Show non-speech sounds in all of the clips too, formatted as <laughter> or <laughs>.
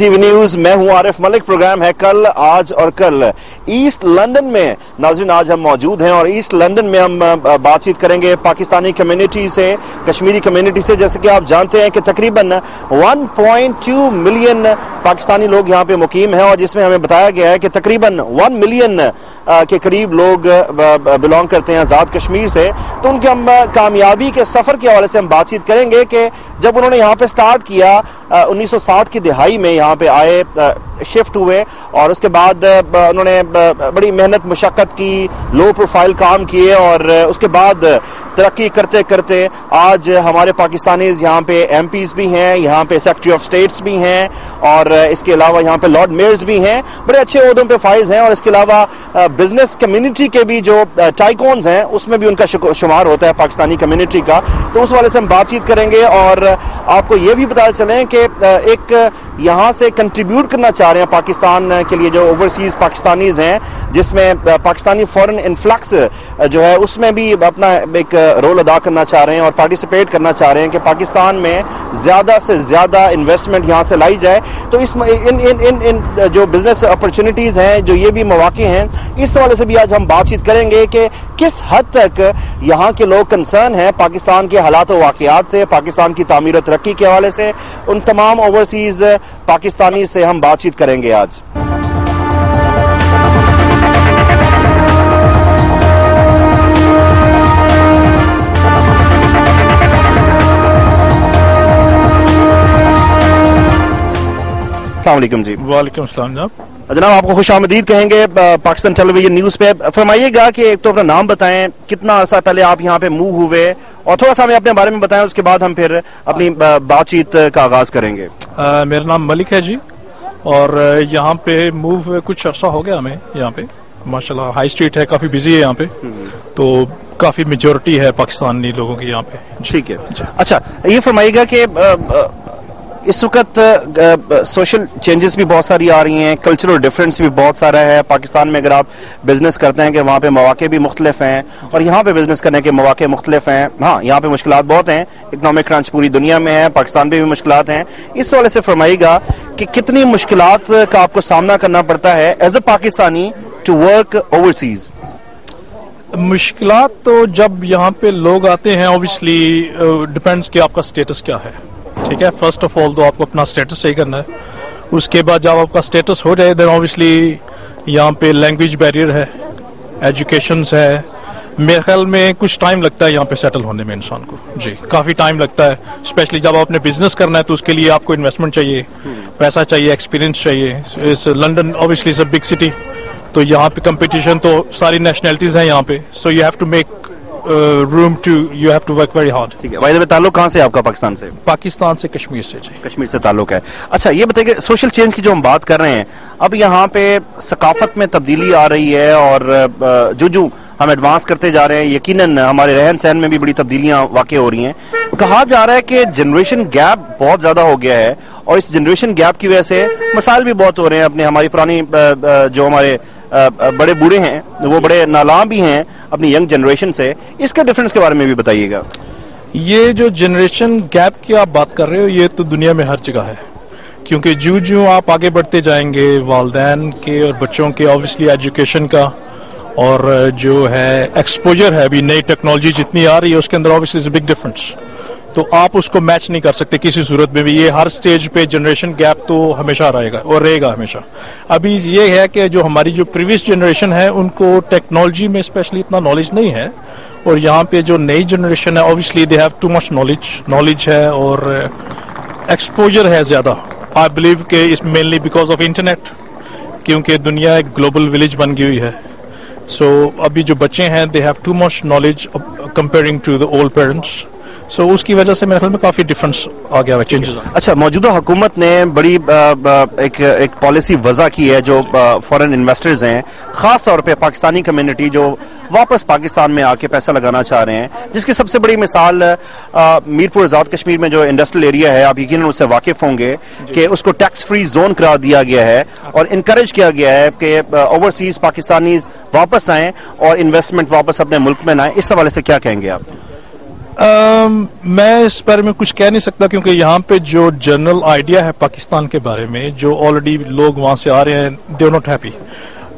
TV news, मैं हूँ Arif Malik, programme है कल, आज और कल। ईस्ट लंदन में नाजरीन आज हम मौजूद हैं और ईस्ट लंदन में हम बातचीत करेंगे पाकिस्तानी कम्युनिटी से, कश्मीरी कम्युनिटी से। जैसे कि आप जानते हैं कि तकरीबन 1.2 मिलियन पाकिस्तानी लोग यहाँ पे मुकीम हैं और जिसमें हमें बताया गया है कि तकरीबन 1 मिलियन के करीब लोग बिलोंग करते हैं आज़ाद कश्मीर से। तो उनके हम कामयाबी के सफ़र के हवाले से हम बातचीत करेंगे कि जब उन्होंने यहाँ पे स्टार्ट किया 1960 की दिहाई में यहाँ पे आए शिफ्ट हुए और उसके बाद उन्होंने बड़ी मेहनत, मशक्क़त की लो प्रोफ़ाइल काम किए और उसके बाद तरक्की करते करते आज हमारे पाकिस्तानी यहाँ पे एम भी हैं, यहाँ पे सेक्रेटरी ऑफ़ स्टेट्स भी हैं और इसके अलावा यहाँ पे लॉर्ड मेयर्स भी हैं। बड़े अच्छे उहदों पे फाइज हैं और इसके अलावा बिज़नेस कम्युनिटी के भी जो टाइकोन्स हैं, उसमें भी उनका शुमार होता है पाकिस्तानी कम्युनिटी का। तो उस वाले से हम बातचीत करेंगे और आपको ये भी पता चलें कि एक यहाँ से कंट्रीब्यूट करना चाह रहे हैं पाकिस्तान के लिए जो ओवरसीज पाकिस्तानीज हैं, जिसमें पाकिस्तानी फॉरेन इन्फ्लक्स जो है उसमें भी अपना एक रोल अदा करना चाह रहे हैं और पार्टिसिपेट करना चाह रहे हैं कि पाकिस्तान में ज़्यादा से ज़्यादा इन्वेस्टमेंट यहाँ से लाई जाए। तो इस इन इन इन, इन जो बिज़नेस अपॉर्चुनिटीज़ हैं जो ये भी मौाक़े हैं इस हवाले से भी आज हम बातचीत करेंगे कि किस हद तक यहाँ के लोग कंसर्न हैं पाकिस्तान के हालात वाक़ात से पाकिस्तान की तमीर और तरक्की के हवाले से। उन तमाम ओवरसीज़ पाकिस्तानी से हम बातचीत करेंगे आज। जी। वालेकुम जनाब। जनाब आपको खुश आमदीद कहेंगे पाकिस्तान टेलीविज़न न्यूज़ पे। फरमाइएगा कि एक तो अपना नाम बताएँ कितना अर्सा पहले आप यहाँ पे मूव हुए और थोड़ा सा हमें अपने बारे में बताएँ उसके बाद हम फिर अपनी बातचीत का आगाज़ करेंगे। आ, मेरा नाम मलिक है जी और यहाँ पे मूव कुछ अर्सा हो गया हमें यहाँ पे। माशाल्लाह हाई स्ट्रीट है काफ़ी बिज़ी है यहाँ पे। तो काफ़ी मेजोरिटी है पाकिस्तानी लोगों की यहाँ पे। ठीक है। अच्छा ये फरमाइएगा कि इस वक्त सोशल चेंजेस भी बहुत सारी आ रही हैं कल्चरल डिफरेंस भी बहुत सारा है। पाकिस्तान में अगर आप बिज़नेस करते हैं कि वहाँ पे मौाक़े भी मुख्तलिफ़ हैं और यहाँ पे बिज़नेस करने के मौाक़े मुख्तलिफ़ हैं हाँ यहाँ पे मुश्किल बहुत हैं। इकनॉमिक क्रंच पूरी दुनिया में है, पाकिस्तान में भी मुश्किल हैं। इस हवाले से फरमाइएगा कि कितनी मुश्किल का आपको सामना करना पड़ता है as a Pakistani to work overseas मुश्किल तो जब यहाँ पे लोग आते हैं ऑब्वियसली डिपेंड्स कि आपका स्टेटस क्या है। ठीक है? फ़र्स्ट ऑफ़ ऑल तो आपको अपना स्टेटस सही करना है। उसके बाद जब आपका स्टेटस हो जाए देन ऑब्वियसली यहाँ पे लैंग्वेज बैरियर है एजुकेशन है। मेरे ख्याल में कुछ टाइम लगता है यहाँ पे सेटल होने में इंसान को। जी, काफ़ी टाइम लगता है। स्पेशली जब आपने बिज़नेस करना है तो उसके लिए आपको इन्वेस्टमेंट चाहिए, पैसा चाहिए एक्सपीरियंस चाहिए। इस London obviously is a big city तो यहाँ पे कंपटीशन तो सारी नेशनैलिटीज हैं यहाँ पे। So you have to make room too you have to work very hard ठीक है। भाई ताल्लुक कहाँ से आपका? पाकिस्तान से। पाकिस्तान से कश्मीर से जी। कश्मीर से ताल्लुक है। अच्छा ये बताइए सोशल चेंज की जो हम बात कर रहे हैं अब यहाँ पे सकाफत में तब्दीली आ रही है और जो जो हम एडवांस करते जा रहे हैं यकीनन हमारे रहन सहन में भी बड़ी तब्दीलियाँ वाक़ हो रही हैं। कहा जा रहा है कि जनरेशन गैप बहुत ज़्यादा हो गया है और इस जनरेशन गैप की वजह से मसाइल भी बहुत हो रहे हैं अपने हमारी पुरानी जो हमारे बड़े बूढ़े हैं, वो बड़े नाला भी हैं अपनी यंग जनरेशन से। इसके डिफरेंस के बारे में भी बताइएगा। ये जो जनरेशन गैप की आप बात कर रहे हो, ये तो दुनिया में हर जगह है। क्योंकि जू जू आप आगे बढ़ते जाएँगे, वालदेन के और बच्चों के ऑब्वियसली एजुकेशन का, और जो है एक्सपोजर है, अभी नई टेक्नोलॉजी जितनी आ रही है, उसके अंदर ऑब्वियसली बिग डिफरेंस तो आप उसको मैच नहीं कर सकते किसी सूरत में भी। ये हर स्टेज पे जनरेशन गैप तो हमेशा रहेगा और रहेगा हमेशा। अभी ये है कि जो हमारी जो प्रीवियस जनरेशन है उनको टेक्नोलॉजी में स्पेशली इतना नॉलेज नहीं है। और यहाँ पे जो नई जनरेशन है obviously they have too much knowledge knowledge है और एक्सपोजर है ज़्यादा। आई बिलीव के इस मेनली बिकॉज़ ऑफ़ इंटरनेट क्योंकि दुनिया एक ग्लोबल विलेज बन गई हुई है। सो so, अभी जो बच्चे हैं they have too much knowledge comparing to the old parents so so, उसकी वजह से मेरे ख्याल में काफ़ी डिफरेंस आ गया है चेंजेस अच्छा मौजूदा हुकूमत ने बड़ी आ, आ, एक एक पॉलिसी वजह की है जो फॉरेन इन्वेस्टर्स हैं खास तौर पे पाकिस्तानी कम्युनिटी जो वापस पाकिस्तान में आके पैसा लगाना चाह रहे हैं। जिसकी सबसे बड़ी मिसाल मीरपुर आज़ाद कश्मीर में जो इंडस्ट्रियल एरिया है आप यकीन उससे वाकिफ होंगे कि उसको टैक्स फ्री जोन करा दिया गया है और इनकरेज किया गया है कि ओवरसीज पाकिस्तानी वापस आए और इन्वेस्टमेंट वापस अपने मुल्क में लाए। इस हवाले से क्या कहेंगे आप? मैं इस बारे में कुछ कह नहीं सकता क्योंकि यहाँ पे जो जनरल आइडिया है पाकिस्तान के बारे में, जो ऑलरेडी लोग वहाँ से आ रहे हैं दे नॉट हैप्पी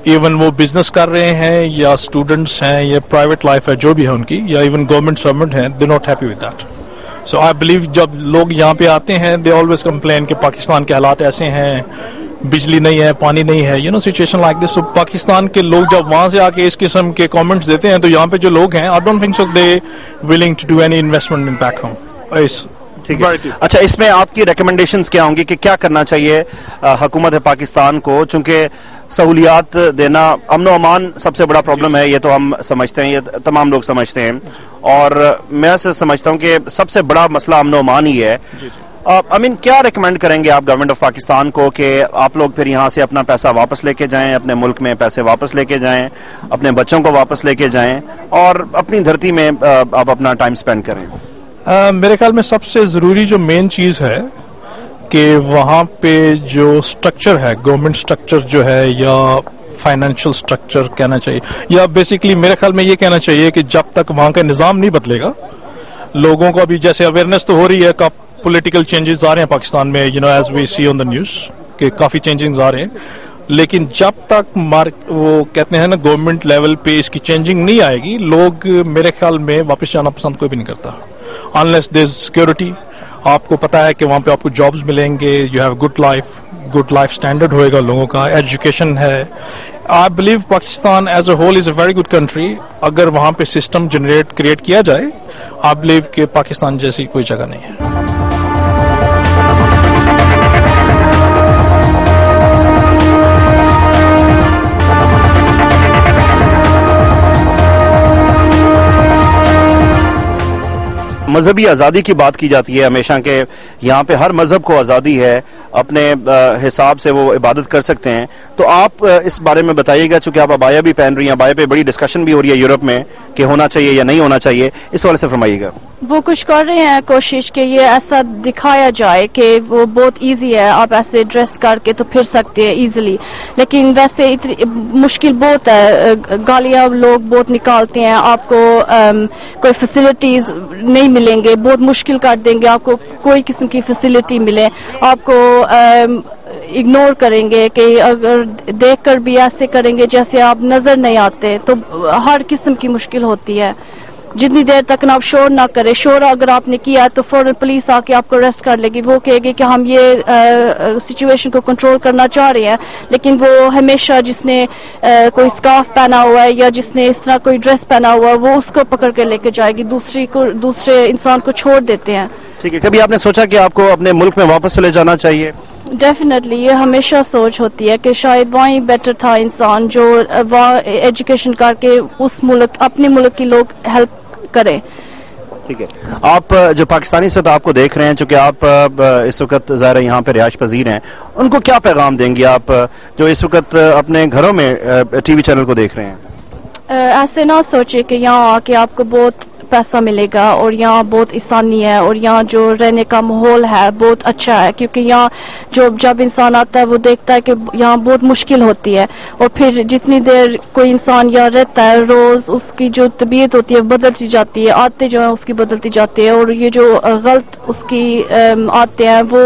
इवन वो बिज़नेस कर रहे हैं, या स्टूडेंट्स हैं, या प्राइवेट लाइफ है, जो भी है उनकी, या इवन गवर्नमेंट सर्वेंट हैं they not happy with that so I believe जब लोग यहाँ पे आते हैं दे ऑलवेज कंप्लेन कि पाकिस्तान के हालात ऐसे हैं बिजली नहीं है पानी नहीं है you know situation like this तो पाकिस्तान के लोग जब वहाँ से आके इस किस्म के कमेंट्स देते हैं तो यहाँ पे जो लोग हैं I don't think so they willing to do any investment in back home इस ठीक है। अच्छा इसमें आपकी रिकमेंडेशंस क्या होंगी कि क्या करना चाहिए हुकूमत पाकिस्तान को? चूँकि सहूलियात देना अमन अमान सबसे बड़ा प्रॉब्लम है ये तो हम समझते हैं ये तमाम लोग समझते हैं। और मैं समझता हूँ कि सबसे बड़ा मसला अमन अमान ही है। आई मीन क्या रिकमेंड करेंगे आप गवर्नमेंट ऑफ़ पाकिस्तान को कि आप लोग फिर यहाँ से अपना पैसा वापस लेके जाएँ अपने मुल्क में पैसे वापस लेके जाएँ अपने बच्चों को वापस लेके जाएँ और अपनी धरती में आप अपना टाइम स्पेंड करें? अ, मेरे ख्याल में सबसे ज़रूरी जो मेन चीज़ है कि वहाँ पे जो स्ट्रक्चर है गवर्नमेंट स्ट्रक्चर जो है या फाइनेंशियल स्ट्रक्चर कहना चाहिए या बेसिकली मेरे ख्याल में ये कहना चाहिए कि जब तक वहाँ का निज़ाम नहीं बदलेगा लोगों को अभी जैसे अवेयरनेस तो हो रही है का पॉलिटिकल चेंजेस आ रहे हैं पाकिस्तान में you know as we see on the news कि काफ़ी चेंजेस आ रहे हैं। लेकिन जब तक मार्क वो कहते हैं ना गवर्नमेंट लेवल पे इसकी चेंजिंग नहीं आएगी, लोग मेरे ख्याल में वापस जाना पसंद कोई भी नहीं करता। अनलेस देर सिक्योरिटी आपको पता है कि वहाँ पे आपको जॉब्स मिलेंगे you have good life good life standard होएगा लोगों का एजुकेशन है। I believe Pakistan as a whole is a very good country अगर वहाँ पे सिस्टम जनरेट क्रिएट किया जाए आई बिलीव कि पाकिस्तान जैसी कोई जगह नहीं है। मजहबी आज़ादी की बात की जाती है हमेशा के, यहाँ पे हर मज़हब को आज़ादी है, अपने हिसाब से वो इबादत कर सकते हैं। तो आप इस बारे में बताइएगा, चूँकि आप अबाया भी पहन रही हैं, अबाया पे बड़ी डिस्कशन भी हो रही है यूरोप में। कि होना चाहिए या नहीं होना चाहिए इस वाले से फरमाइएगा। वो कुछ कर रहे हैं कोशिश कि ये ऐसा दिखाया जाए कि वो बहुत इजी है आप ऐसे ड्रेस करके तो फिर सकते हैं इजीली लेकिन वैसे इतनी मुश्किल बहुत है गालियाँ लोग बहुत निकालते हैं आपको अम, कोई फैसिलिटीज़ नहीं मिलेंगे बहुत मुश्किल कर देंगे आपको कोई किस्म की फैसिलिटी मिले आपको अम, इग्नोर करेंगे कि अगर देखकर भी ऐसे करेंगे जैसे आप नज़र नहीं आते तो हर किस्म की मुश्किल होती है। जितनी देर तक ना आप शोर ना करें शोर अगर आपने किया तो फ़ौरन पुलिस आके आपको अरेस्ट कर लेगी। वो कहेगी कि हम ये सिचुएशन को कंट्रोल करना चाह रहे हैं लेकिन वो हमेशा जिसने अ, कोई स्कार्फ पहना हुआ है या जिसने इस तरह कोई ड्रेस पहना हुआ है वो उसको पकड़ कर लेके जाएगी दूसरी को दूसरे इंसान को छोड़ देते हैं। ठीक है कभी आपने सोचा कि आपको अपने मुल्क में वापस चले जाना चाहिए? डेफिनेटली ये हमेशा सोच होती है कि शायद वहीं बेटर था इंसान जो वहाँ एजुकेशन करके उस मुल्क अपने मुल्क की लोग हेल्प करें। ठीक है। आप जो पाकिस्तानी सत आपको देख रहे हैं चूँकि आप इस वक्त ज़ाहिर यहाँ पे रिहाश पजीर हैं उनको क्या पैगाम देंगे आप जो इस वक्त अपने घरों में टीवी चैनल को देख रहे हैं? ऐसे ना सोचे कि यहाँ आके आपको बहुत पैसा मिलेगा और यहाँ बहुत आसानी है और यहाँ जो रहने का माहौल है बहुत अच्छा है क्योंकि यहाँ जो जब इंसान आता है वो देखता है कि यहाँ बहुत मुश्किल होती है और फिर जितनी देर कोई इंसान यहाँ रहता है, रोज उसकी जो तबीयत होती है बदलती जाती है आते जो है उसकी बदलती जाती है और ये जो गलत उसकी आते हैं वो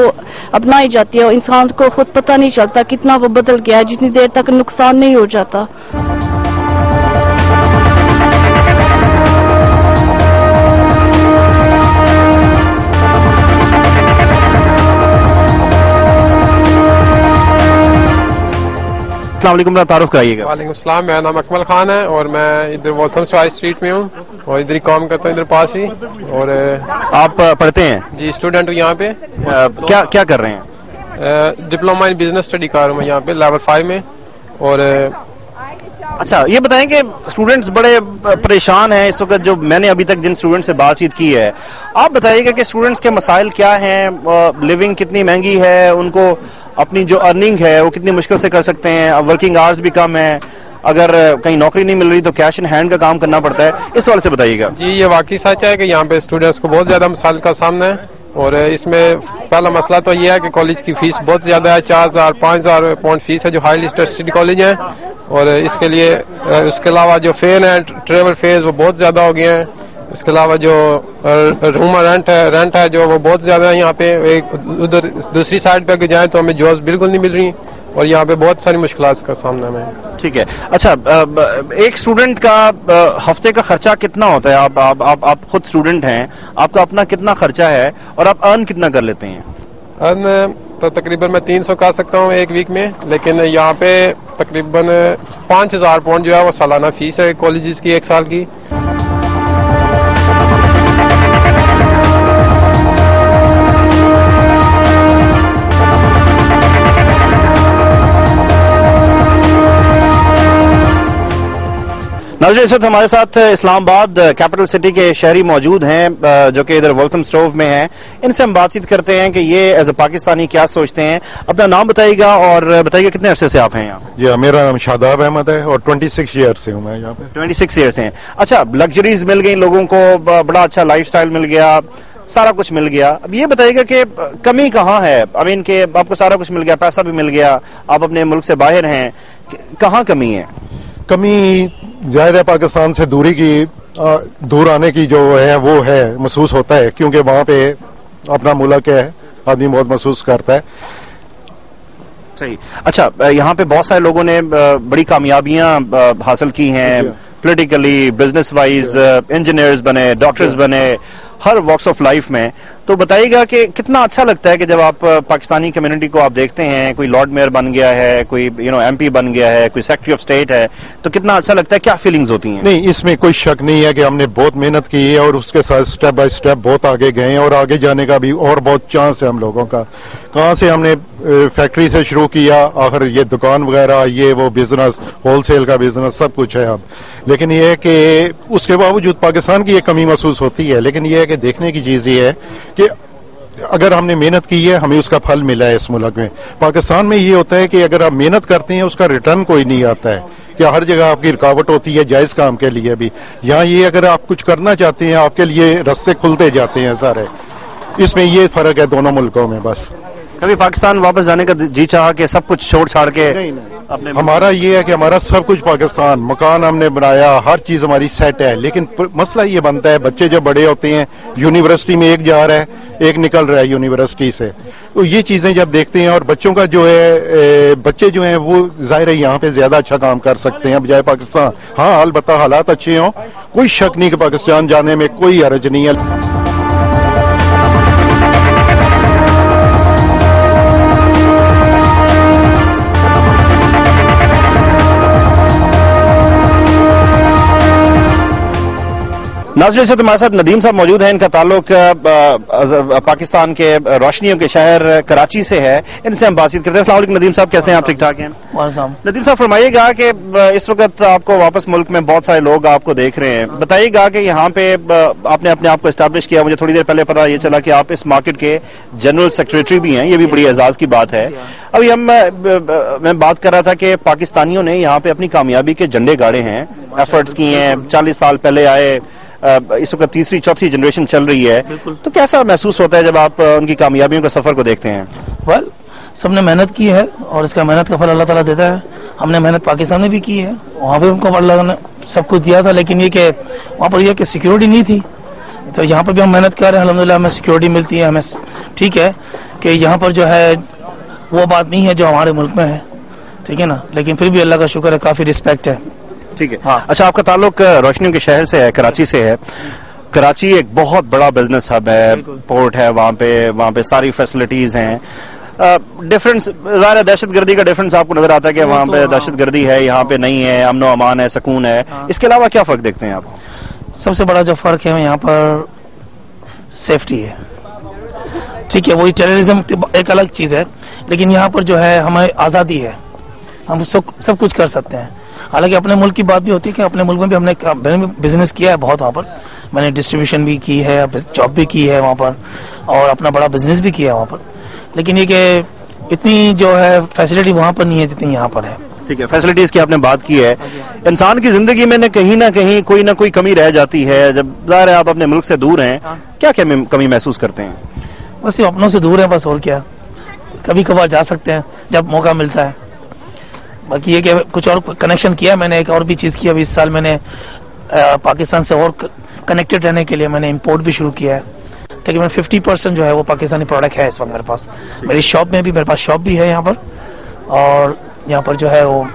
अपनाई जाती है और इंसान को खुद पता नहीं चलता कितना वो बदल गया है, जितनी देर तक नुकसान नहीं हो जाता। अस्सलाम तारुफ कराइएगा। वालेकुम सलाम मेरा नाम अकमल खान है और मैं इधर वॉल्थम स्ट्राइट स्ट्रीट में हूँ और इधर ही काम करता हूँ इधर पास ही। और आप पढ़ते हैं? जी स्टूडेंट हूँ यहाँ पे। क्या क्या कर रहे हैं? डिप्लोमा इन बिज़नेस स्टडी कर रहा हूँ मैं यहाँ पे लेवल फाइव में। और अच्छा ये बताएँ कि स्टूडेंट्स बड़े परेशान हैं इस वक्त जो मैंने अभी तक जिन स्टूडेंट से बातचीत की है। आप बताइएगा कि स्टूडेंट्स के मसाइल क्या हैं? लिविंग कितनी महँगी है? उनको अपनी जो अर्निंग है, वो कितनी मुश्किल से कर सकते हैं वर्किंग आवर्स भी कम है, अगर कहीं नौकरी नहीं मिल रही तो कैश इन हैंड का काम करना पड़ता है, इस वाले से बताइएगा। जी, ये वाकई सच है कि यहाँ पे स्टूडेंट्स को बहुत ज़्यादा मसाइल का सामना है, और इसमें पहला मसला तो ये है कि कॉलेज की फ़ीस बहुत ज़्यादा है, चार हज़ार, पाँच हज़ार पाउंड फ़ीस है जो हाई लिस्टेड कॉलेज है, और इसके लिए उसके अलावा जो फेयर है ट्रेवल फेयर वो बहुत ज़्यादा हो गए हैं इसके अलावा जो रूम रेंट है रेंट है जो वो बहुत ज़्यादा है यहाँ पे। एक उधर दूसरी साइड पे अगर जाए तो हमें जॉब्स बिल्कुल नहीं मिल रही और यहाँ पे बहुत सारी मुश्किल का सामना है। ठीक है। अच्छा एक स्टूडेंट का हफ़्ते का खर्चा कितना होता है? आप आप आप, आप खुद स्टूडेंट हैं आपका अपना कितना खर्चा है और आप अर्न कितना कर लेते हैं? अर्न तो तकरीबन मैं तीन सौ सकता हूँ एक वीक में लेकिन यहाँ पे तकरीबन पाँच हज़ार पाउंड जो है वो सालाना फ़ीस है कॉलेजेस की एक साल की। नाजर इस वक्त हमारे साथ इस्लामाबाद कैपिटल सिटी के शहरी मौजूद हैं जो कि इधर वोल्थम स्टोव में हैं। इनसे हम बातचीत करते हैं कि ये एज अ पाकिस्तानी क्या सोचते हैं? अपना नाम बताइएगा और बताइएगा कितने अरसे से आप हैं यहाँ? जी मेरा नाम शादाब अहमद है और 26 ईयर से हूँ मैं यहाँ पे। ट्वेंटी सिक्स ईयर्स हैं। अच्छा लग्जरीज मिल गई लोगों को बड़ा अच्छा लाइफस्टाइल मिल गया सारा कुछ मिल गया। अब ये बताइएगा कि कमी कहाँ है? आई मीन कि आपको सारा कुछ मिल गया पैसा भी मिल गया आप अपने मुल्क से बाहर हैं कहाँ कमी है? कमी ज़ाहिर है पाकिस्तान से दूरी की दूर आने की जो है वो है महसूस होता है क्योंकि वहाँ पे अपना मुल्क है आदमी बहुत महसूस करता है। सही। अच्छा यहाँ पे बहुत सारे लोगों ने बड़ी कामयाबियाँ हासिल की हैं। पॉलिटिकली बिज़नेस वाइज इंजीनियर्स बने डॉक्टर्स बने हर वॉक्स ऑफ़ लाइफ में। तो बताइएगा कि कितना अच्छा लगता है कि जब आप पाकिस्तानी कम्युनिटी को आप देखते हैं, कोई लॉर्ड मेयर बन गया है, कोई यू नो एमपी बन गया है, कोई सेक्रेटरी ऑफ़ स्टेट है तो कितना अच्छा लगता है, क्या फीलिंग्स होती हैं? नहीं, इसमें कोई शक नहीं है कि हमने बहुत मेहनत की है और उसके साथ स्टेप बाय स्टेप बहुत आगे गए हैं और आगे जाने का भी और बहुत चांस है हम लोगों का। कहाँ से हमने फैक्ट्री से शुरू किया, आखिर ये दुकान वगैरह, ये वो बिज़नेस होलसेल का बिज़नेस सब कुछ है अब। लेकिन ये है कि उसके बावजूद पाकिस्तान की एक कमी महसूस होती है, लेकिन ये है कि देखने की चीज़ ये है कि अगर हमने मेहनत की है, हमें उसका फल मिला है इस मुल्क में। पाकिस्तान में ये होता है कि अगर आप मेहनत करते हैं, उसका रिटर्न कोई नहीं आता है। कि हर जगह आपकी रुकावट होती है जायज़ काम के लिए भी? यहाँ ये अगर आप कुछ करना चाहते हैं, आपके लिए रस्ते खुलते जाते हैं सारे। इसमें ये फ़र्क है दोनों मुल्कों में बस। कभी पाकिस्तान वापस जाने का जी चाह के सब कुछ छोड़ छाड़ के अपने हमारा ये है कि हमारा सब कुछ पाकिस्तान मकान हमने बनाया हर चीज़ हमारी सेट है लेकिन मसला ये बनता है बच्चे जब बड़े होते हैं यूनिवर्सिटी में एक जा रहा है एक निकल रहा है यूनिवर्सिटी से। तो ये चीज़ें जब देखते हैं और बच्चों का जो है बच्चे जो हैं वो ज़ाहिर है यहाँ पे ज़्यादा अच्छा काम कर सकते हैं। बजाय पाकिस्तान हाँ अलबत्ता हालात अच्छे हों कोई शक नहीं कि पाकिस्तान जाने में कोई हरज नहीं है। नाजर से हमारे साथ नदीम साहब मौजूद हैं। इनका ताल्लुक पाकिस्तान के रोशनियों के शहर कराची से है। इनसे हम बातचीत करते हैं। नदीम साहब कैसे हैं? आप ठीक ठाक हैं? नदीम साहब फरमाइएगा कि इस वक्त आपको वापस मुल्क में बहुत सारे लोग आपको देख रहे हैं। बताइएगा कि यहाँ पे आपने अपने आप को एस्टेब्लिश किया। मुझे थोड़ी देर पहले पता ये चला कि आप इस मार्केट के जनरल सेक्रेटरी भी हैं। ये भी बड़ी एजाज की बात है। अभी हम मैं बात कर रहा था कि पाकिस्तानियों ने यहाँ पे अपनी कामयाबी के झंडे गाड़े हैं। एफर्ट्स किए हैं। चालीस साल पहले आए। इस वक्त तीसरी चौथी जनरेशन चल रही है। तो कैसा महसूस होता है जब आप उनकी कामयाबियों का सफ़र को देखते हैं? वेल सबने मेहनत की है और इसका मेहनत का फल अल्लाह ताला देता है। हमने मेहनत पाकिस्तान में भी की है। वहाँ पे हमको अल्लाह ने सब कुछ दिया था लेकिन ये कि वहाँ पर यह कि सिक्योरिटी नहीं थी। तो यहाँ पर भी हम मेहनत कर रहे हैं। अलहमदिल्ला हमें सिक्योरिटी मिलती है हमें ठीक है कि यहाँ पर जो है वो बात नहीं है जो हमारे मुल्क में है। ठीक है ना? लेकिन फिर भी अल्लाह का शुक्र है काफ़ी रिस्पेक्ट है। ठीक है। हाँ। अच्छा आपका ताल्लुक रोशनियों के शहर से है कराची से है। कराची एक बहुत बड़ा बिज़नेस हब है पोर्ट है वहाँ पे वहाँ पे सारी फैसिलिटीज़ हैं। डिफरेंस ज़ाहिर है दहशत गर्दी का डिफरेंस आपको नज़र आता है कि वहाँ पे दहशत गर्दी है यहाँ पे नहीं है अमनो अमान है सुकून है। इसके अलावा क्या फ़र्क देखते हैं आप? सबसे बड़ा जो फ़र्क है यहाँ पर सेफ्टी है। ठीक है वही टेररिज्म एक अलग चीज़ है। लेकिन यहाँ पर जो है हमें आज़ादी है। हम सब सब कुछ कर सकते हैं। हालाँकि अपने मुल्क की बात भी होती है कि अपने मुल्क में भी हमने बिज़नेस किया है बहुत वहाँ पर। मैंने डिस्ट्रीब्यूशन भी की है जॉब भी की है वहाँ पर और अपना बड़ा बिज़नेस भी किया है वहाँ पर। लेकिन ये कि इतनी जो है फैसिलिटी वहाँ पर नहीं है जितनी यहाँ पर है। ठीक है फैसिलिटीज़ की आपने बात की है। इंसान की ज़िंदगी में कहीं ना कहीं कोई ना कोई कमी रह जाती है। जब ज़ाहिर है आप अपने मुल्क से दूर हैं क्या क्या कमी- कमी महसूस करते हैं? बस ये अपनों से दूर है बस और क्या। कभी कभार जा सकते हैं जब मौका मिलता है। बाकी ये कि कुछ और कनेक्शन किया मैंने एक और भी चीज़ की अभी इस साल मैंने पाकिस्तान से और कनेक्टेड रहने के लिए मैंने इम्पोर्ट भी शुरू किया है। तकरीबन 50 परसेंट जो है वो पाकिस्तानी प्रोडक्ट है इस वक्त मेरे पास। मेरी शॉप में भी मेरे पास शॉप भी है यहाँ पर। और यहाँ पर जो है वो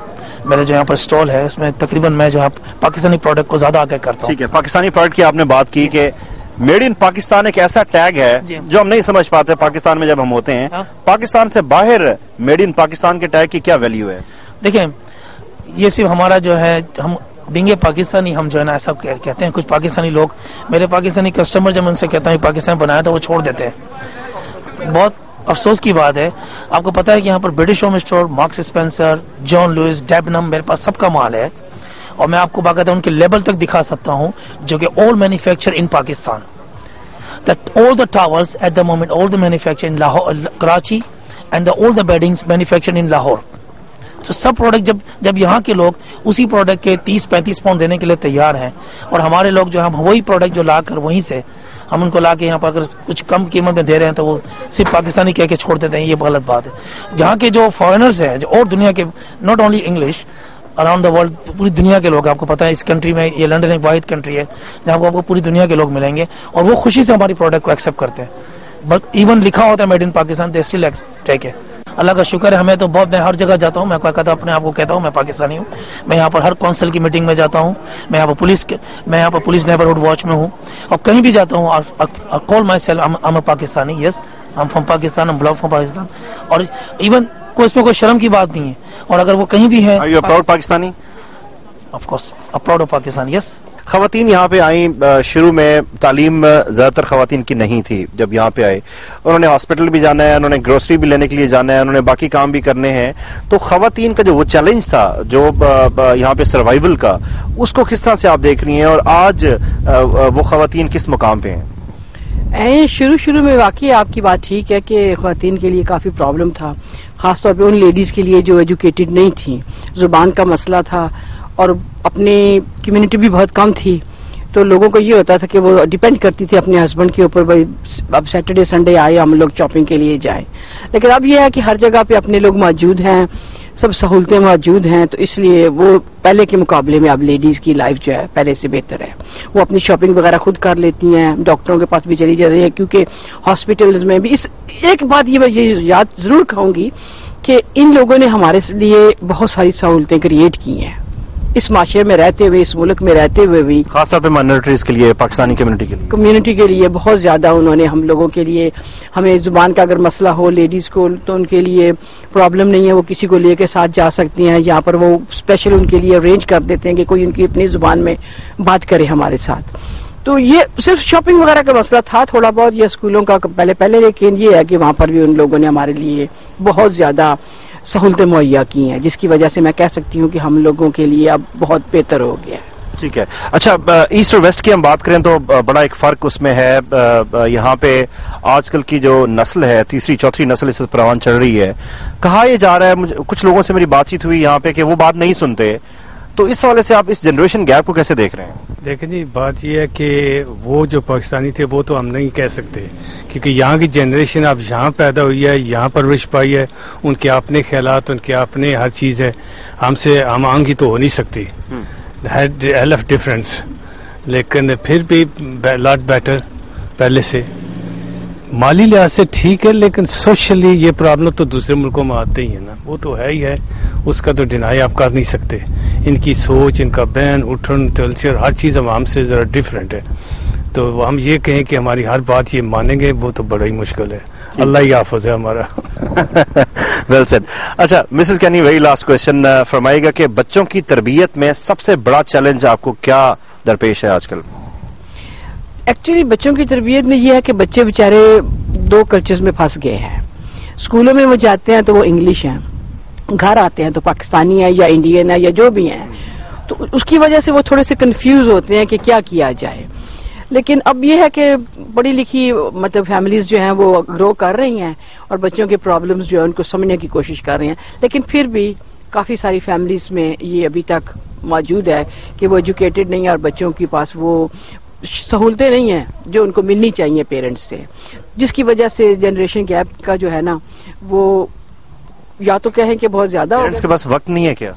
मेरे जो यहाँ पर स्टॉल है उसमें तकरीबन मैं जो है पाकिस्तानी प्रोडक्ट को ज़्यादा आगे करता हूँ। ठीक है पाकिस्तानी प्रोडक्ट की आपने बात की कि मेड इन पाकिस्तान एक ऐसा टैग है जो। हम नहीं समझ पाते पाकिस्तान में जब हम होते हैं। हाँ। पाकिस्तान से बाहर मेड इन पाकिस्तान के टैग की क्या वैल्यू है? देखिए ये सिर्फ़ हमारा जो है हम बिंगे पाकिस्तानी हम जो है ना ऐसा कह- कहते हैं कुछ पाकिस्तानी लोग मेरे पाकिस्तानी कस्टमर जब मैं उनसे कहता हूँ पाकिस्तान बनाया तो वो छोड़ देते हैं। बहुत अफसोस की बात है। आपको पता है कि यहाँ पर British home store Marks Spencer John Lewis Debenham मेरे पास सबका माल है। और मैं आपको बाकायदा उनके लेवल तक दिखा सकता हूँ जो कि all manufacture in Pakistan that all the towers at the moment, all the manufactured in Lahore, Karachi, and the, all manufactured in Lahore. तो सब प्रोडक्ट जब जब यहाँ के लोग उसी प्रोडक्ट के 30-35 पाउंड देने के लिए तैयार हैं और हमारे लोग जो हम वही प्रोडक्ट जो लाकर वहीं से हम उनको ला के यहाँ पर अगर कुछ कम कीमत में दे रहे हैं तो वो सिर्फ़ पाकिस्तानी कह के छोड़ देते हैं, ये गलत बात है। जहाँ के जो फॉरेनर्स हैं, जो और दुनिया के not only English around the world पूरी दुनिया के लोग, आपको पता है, इस कंट्री में ये लंदन एक वाहिद कंट्री है, जहाँ आपको पूरी दुनिया के लोग मिलेंगे और वो खुशी से हमारी प्रोडक्ट को एक्सेप्ट करते हैं। बट इवन लिखा होता है made in Pakistan they still take है अल्लाह का शुक्र है हमें तो बहुत मैं हर जगह जाता हूँ मैं कहता हूँ अपने आप को कहता हूँ मैं पाकिस्तानी हूँ। मैं यहाँ पर हर काउंसिल की मीटिंग में जाता हूँ मैं यहाँ पर पुलिस के मैं यहाँ पर पुलिस नेबरहुड वॉच में हूँ और कहीं भी जाता हूँ call my self I am Pakistani yes am from Pakistan block from Pakistan और इवन कोई इसमें कोई शर्म की बात नहीं है और अगर वो कहीं भी है Pakistani of course proud of Pakistan yes खातन यहाँ पे आई शुरू में तालीम ज़्यादातर खातन की नहीं थी, जब यहाँ पे आए। उन्होंने हॉस्पिटल भी जाना है, उन्होंने ग्रोसरी भी लेने के लिए जाना है, उन्होंने बाकी काम भी करने हैं। तो खातन का जो वो चैलेंज था, जो यहाँ पे सर्वाइवल का, उसको किस तरह से आप देख रही हैं और आज वो खातन किस मुकाम पे हैं? शुरू शुरू में वाकई आपकी बात ठीक है कि खातन के लिए काफ़ी प्रॉब्लम था। ख़ासतौर पे उन लेडीज़ के लिए जो एजुकेटेड नहीं थी। ज़ुबान का मसला था और अपनी कम्युनिटी भी बहुत कम थी। तो लोगों को ये होता था कि वो डिपेंड करती थी अपने हस्बैंड के ऊपर, भाई, अब सैटरडे संडे आए, हम लोग शॉपिंग के लिए जाएँ। लेकिन अब ये है कि हर जगह पे अपने लोग मौजूद हैं, सब सहूलतें मौजूद हैं तो इसलिए वो पहले के मुकाबले में अब लेडीज़ की लाइफ जो है, पहले से बेहतर है। वो अपनी शॉपिंग वगैरह खुद कर लेती हैं डॉक्टरों के पास भी चली जा रही है, क्योंकि हॉस्पिटल में भी इस एक बात ये मैं ये याद ज़रूर कहूँगी कि इन लोगों ने हमारे लिए बहुत सारी सहूलतें क्रिएट की हैं। इस माशरे में रहते हुए इस मुल्क में रहते हुए भी खासतौर पर माइनॉरिटीज के लिए पाकिस्तानी कम्युनिटी के लिए। कम्युनिटी के लिए बहुत ज़्यादा उन्होंने हम लोगों के लिए हमें ज़ुबान का अगर मसला हो लेडीज़ को तो उनके लिए प्रॉब्लम नहीं है वो किसी को लेके साथ जा सकती हैं यहाँ पर वो स्पेशल उनके लिए अरेंज कर देते हैं कि कोई उनकी अपनी ज़ुबान में बात करे हमारे साथ। तो ये सिर्फ़ शॉपिंग वगैरह का मसला था थोड़ा बहुत ये स्कूलों का पहले पहले लेकिन ये है कि वहाँ पर भी उन लोगों ने हमारे लिए बहुत ज़्यादा सहूलतें मुहैया की हैं, जिसकी वजह से मैं कह सकती हूँ कि हम लोगों के लिए अब बहुत बेहतर हो गया है। ठीक है। अच्छा ईस्ट और वेस्ट की हम बात करें तो बड़ा एक फ़र्क उसमें है यहाँ पे आजकल की जो नस्ल है, तीसरी, चौथी नस्ल इस प्रवान चल रही है। कहा यह जा रहा है कुछ लोगों से मेरी बातचीत हुई यहाँ पे कि वो बात नहीं सुनते तो इस हवाले से आप इस जनरेशन गैप को कैसे देख रहे हैं? देखें जी बात यह है कि वो जो पाकिस्तानी थे वो तो हम नहीं कह सकते। क्योंकि यहाँ की जनरेशन अब यहाँ पैदा हुई है यहाँ परवरिश पाई है। उनके अपने ख्याल उनके अपने हर चीज़ है। हमसे हम आंगी तो हो नहीं सकती। हेल ऑफ़ डिफरेंस लेकिन फिर भी लॉट बेटर पहले से। माली लिहाज से ठीक है लेकिन सोशली ये प्रॉब्लम तो दूसरे मुल्कों में आते ही है ना। वो तो है ही है। उसका तो डिनाई आप कर नहीं सकते। इनकी सोच इनका बैन उठन कल्चर हर चीज़ हम हमसे ज़रा डिफरेंट है। तो हम ये कहें कि हमारी हर बात ये मानेंगे वो तो बड़ा ही मुश्किल है। अल्लाह ही हाफज है हमारा। <laughs> वेल सेड अच्छा Mrs Kenny very last question फरमाइएगा कि बच्चों की तरबियत में सबसे बड़ा चैलेंज आपको क्या दरपेश है आजकल? एक्चुअली बच्चों की तरबियत में ये है कि बच्चे बेचारे दो कल्चर्स में फंस गए हैं। स्कूलों में वो जाते हैं तो वो इंग्लिश हैं। घर आते हैं तो पाकिस्तानी है या इंडियन है या जो भी हैं। तो उसकी वजह से वो थोड़े से कंफ्यूज होते हैं कि क्या किया जाए। लेकिन अब ये है कि पढ़ी लिखी मतलब फैमिलीज़ जो हैं वो ग्रो कर रही हैं और बच्चों के प्रॉब्लम्स जो है उनको समझने की कोशिश कर रही हैं। लेकिन फिर भी काफ़ी सारी फैमिलीज़ में ये अभी तक मौजूद है कि वो एजुकेटेड नहीं है और बच्चों के पास वो सहूलतें नहीं हैं जो उनको मिलनी चाहिए पेरेंट्स से। जिसकी वजह से जनरेशन गैप का जो है ना वो या तो कहें कि बहुत ज़्यादा पेरेंट्स के पास वक्त नहीं है क्या?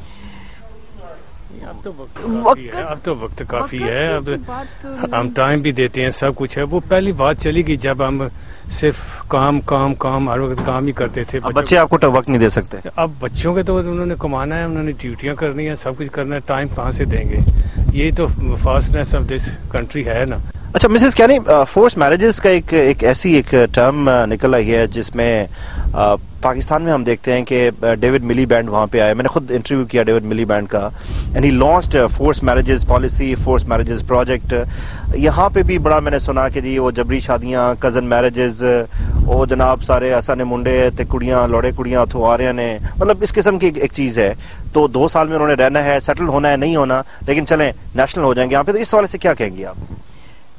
अब तो वक्त काफ़ी है अब तो वक्त काफ़ी है। अब हम टाइम भी देते हैं सब कुछ है। वो पहली बात चली गई जब हम सिर्फ़ काम काम काम हर वक्त काम ही करते थे अब बच्चे आपको वक्त नहीं दे सकते। अब बच्चों के तो उन्होंने कमाना है उन्होंने ड्यूटियाँ करनी है सब कुछ करना है टाइम कहाँ से देंगे? ये तो फास्टनेस ऑफ़ दिस कंट्री है ना। अच्छा मिसेस कैनी फोर्स मैरिजेस का एक एक ऐसी एक टर्म निकल आई है जिसमें पाकिस्तान में हम देखते हैं कि डेविड मिली बैंड वहाँ पे आया मैंने खुद इंटरव्यू किया डेविड मिली बैंड का and he launched forced marriages policy forced marriages project यहाँ पे भी बड़ा मैंने सुना कि जी वो जबरी शादियाँ कज़न मैरिजेस जनाब, सारे ने मुंडे ते कुड़ियाँ ਕੁੜੀਆਂ कुड़ियाँ उतो आ रहे ने। मतलब इस किस्म की एक चीज़ है। तो दो साल में उन्होंने रहना है सेटल होना है, नहीं होना, लेकिन चलें नेशनल हो जाएँगे। यहाँ पे तो इस हवाले से क्या कहेंगे आप?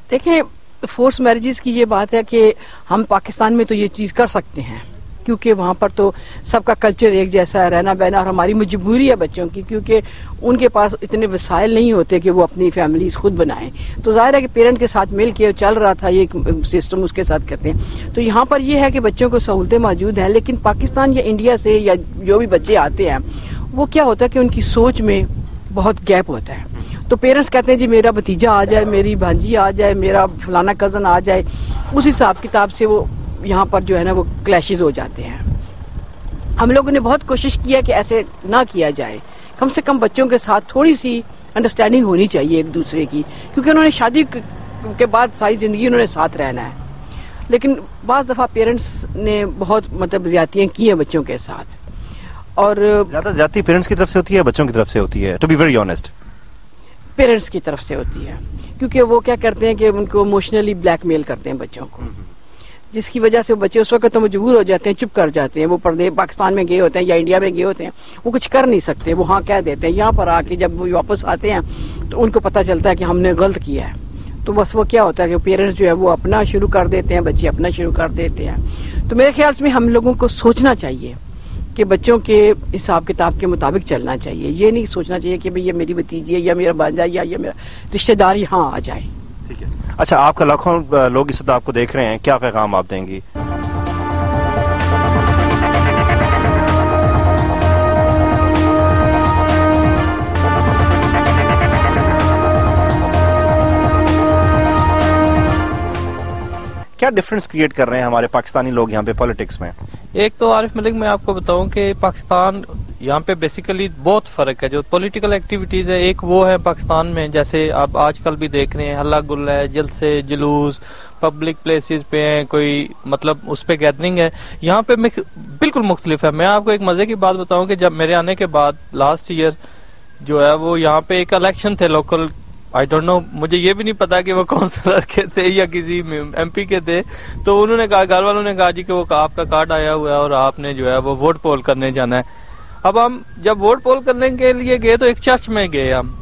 देखिये फोर्स मैरिजेस की ये बात है कि हम पाकिस्तान में तो ये चीज़ कर सकते हैं। क्योंकि वहाँ पर तो सबका कल्चर एक जैसा है रहना बहना और हमारी मजबूरी है बच्चों की, क्योंकि उनके पास इतने वसाइल नहीं होते कि वो अपनी फैमिलीज़ खुद बनाएँ। तो ज़ाहिर है कि पेरेंट के साथ मिल के चल रहा था, ये सिस्टम उसके साथ करते हैं। तो यहाँ पर यह है कि बच्चों को सहूलतें मौजूद हैं, लेकिन पाकिस्तान या इंडिया से या जो भी बच्चे आते हैं, वो क्या होता है कि उनकी सोच में बहुत गैप होता है। तो पेरेंट्स कहते हैं, जी, मेरा भतीजा आ जाए, मेरी भांजी आ जाए, मेरा फलाना कज़न आ जाए। उस हिसाब किताब से वो यहाँ पर जो है ना वो क्लैशेज हो जाते हैं। हम लोगों ने बहुत कोशिश किया कि ऐसे ना किया जाए। कम से कम बच्चों के साथ थोड़ी सी अंडरस्टैंडिंग होनी चाहिए एक दूसरे की क्योंकि उन्होंने शादी के बाद सारी ज़िंदगी उन्होंने साथ रहना है। लेकिन बाज दफ़ा पेरेंट्स ने बहुत मतलब ज्यादतियाँ की हैं बच्चों के साथ। और ज़्यादा ज़्यादा पेरेंट्स की तरफ़ से होती है बच्चों की तरफ़ से होती है? To be very honest parents की तरफ़ से होती है। क्योंकि वो क्या करते हैं कि उनको इमोशनली ब्लैकमेल करते हैं बच्चों को। जिसकी वजह से वो बच्चे उस वक्त तो मजबूर हो जाते हैं, चुप कर जाते हैं। वो पर्दे पाकिस्तान में गए होते हैं या इंडिया में गए होते हैं, वो कुछ कर नहीं सकते, वो हाँ कह देते हैं। यहाँ पर आके जब वो वापस आते हैं तो उनको पता चलता है कि हमने गलत किया है। तो बस वो क्या होता है कि पेरेंट्स जो है वो अपना शुरू कर देते हैं, बच्चे अपना शुरू कर देते हैं। तो मेरे ख्याल से हम लोगों को सोचना चाहिए कि बच्चों के हिसाब किताब के मुताबिक चलना चाहिए। ये नहीं सोचना चाहिए कि भाई ये मेरी भतीजी है या मेरा बांजा या ये मेरा रिश्तेदार यहाँ आ जाए। अच्छा आपका लाखों लोग इस वक्त आपको देख रहे हैं क्या पैगाम आप देंगी? क्या डिफरेंस क्रिएट कर रहे हैं हमारे पाकिस्तानी लोग यहाँ पे पॉलिटिक्स में? एक तो आरिफ मलिक, मैं आपको बताऊँ कि पाकिस्तान यहाँ पे बेसिकली बहुत फ़र्क है। जो पॉलिटिकल एक्टिविटीज़ है, एक वो है पाकिस्तान में, जैसे आप आजकल भी देख रहे हैं हल्ला गुल्ला है, जलसे, जुलूस पब्लिक प्लेसेस पे है, कोई मतलब उस पर गैदरिंग है। यहाँ पे बिल्कुल मुख्तलिफ़ है। मैं आपको एक मज़े की बात बताऊँ कि जब मेरे आने के बाद लास्ट ईयर जो है, वो यहाँ पे एक इलेक्शन थे लोकल आई डोंट नो मुझे ये भी नहीं पता कि वो काउंसलर के थे या किसी एमपी के थे। तो उन्होंने कहा घर वालों ने कहा जी कि वो आपका कार्ड आया हुआ है और आपने जो है वो वोट पोल करने जाना है। अब हम जब वोट पोल करने के लिए गए तो एक चर्च में गए हम।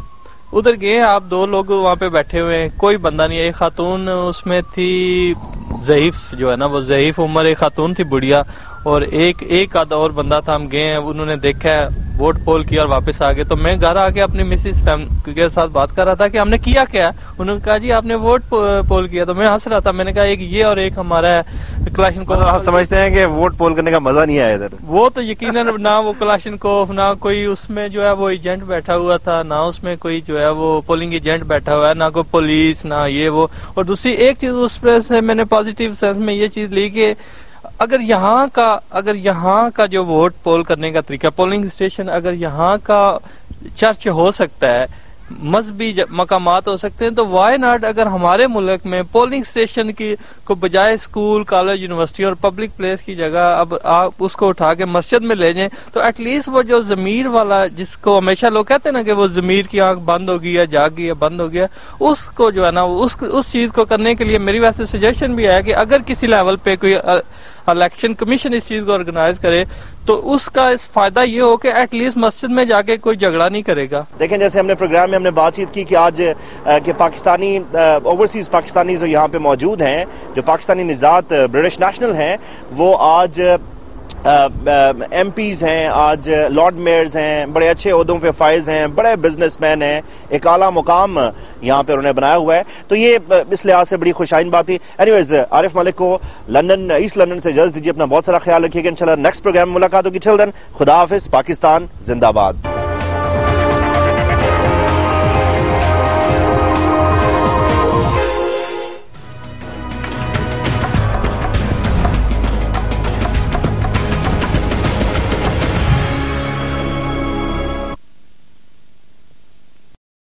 उधर गए आप, दो लोग वहाँ पे बैठे हुए हैं। कोई बंदा नहीं एक खातून उसमें थी जहीफ जो है ना, वो जहीफ उम्र, एक खातून थी बुढ़िया। और एक एक आधा और बंदा था हम गए हैं उन्होंने देखा है वोट पोल किया और वापस आ गए। तो मैं घर आके अपनी मिसिस के साथ बात कर रहा था कि हमने किया क्या? उन्होंने कहा जी आपने वोट पोल किया। तो मैं हंस रहा था। मैंने कहा एक ये और एक हमारा कलाशन को आप समझते हैं कि वोट पोल करने का मज़ा नहीं आया इधर। वो तो यकीनन ना वो कलाशन कोफ ना कोई उसमें जो है वो एजेंट बैठा हुआ था ना उसमें कोई जो है वो पोलिंग एजेंट बैठा हुआ है ना कोई पुलिस ना ये वो। और दूसरी एक चीज़ उस पर से मैंने पॉजिटिव सेंस में ये चीज़ ली कि अगर यहाँ का, अगर यहाँ का जो वोट पोल करने का तरीका पोलिंग स्टेशन अगर यहाँ का चर्च हो सकता है, मजहबी मकाम हो सकते हैं तो वाई नॉट अगर हमारे मुल्क में पोलिंग स्टेशन की, को बजाय स्कूल कॉलेज यूनिवर्सिटी और पब्लिक प्लेस की जगह अब आप उसको उठा के मस्जिद में ले जाएँ तो एटलीस्ट वो जो जमीर वाला जिसको हमेशा लोग कहते हैं ना कि वो जमीर की आँख बंद हो गई या जाग गई या बंद हो गया उसको जो है ना, उस उस चीज़ को करने के लिए मेरी वैसे सजेशन भी है कि अगर किसी लेवल पे कोई इलेक्शन कमीशन इस चीज़ को ऑर्गेनाइज करे तो उसका इस फ़ायदा ये हो कि एटलीस्ट मस्जिद में जाके कोई झगड़ा नहीं करेगा। देखें, जैसे हमने प्रोग्राम में हमने बातचीत की कि आज के पाकिस्तानी ओवरसीज पाकिस्तानी जो यहाँ पे मौजूद हैं, जो पाकिस्तानी निजात ब्रिटिश नेशनल हैं, वो आज एम पीज हैं, आज लॉर्ड मेयर्स हैं, बड़े अच्छे उहदों पे फाइज हैं, बड़े बिजनेसमैन हैं, एक आला मुकाम यहाँ पे उन्होंने बनाया हुआ है। तो ये इस लिहाज से बड़ी खुशाइन बात थी। एनीवेज आरिफ मलिक को लंदन ईस्ट लंदन से इजाज़त दीजिए, अपना बहुत सारा ख्याल रखिएगा, इंशाल्लाह नेक्स्ट प्रोग्राम में मुलाकात होगी। चल दिन खुदा हाफिज, पाकिस्तान, जिंदाबाद।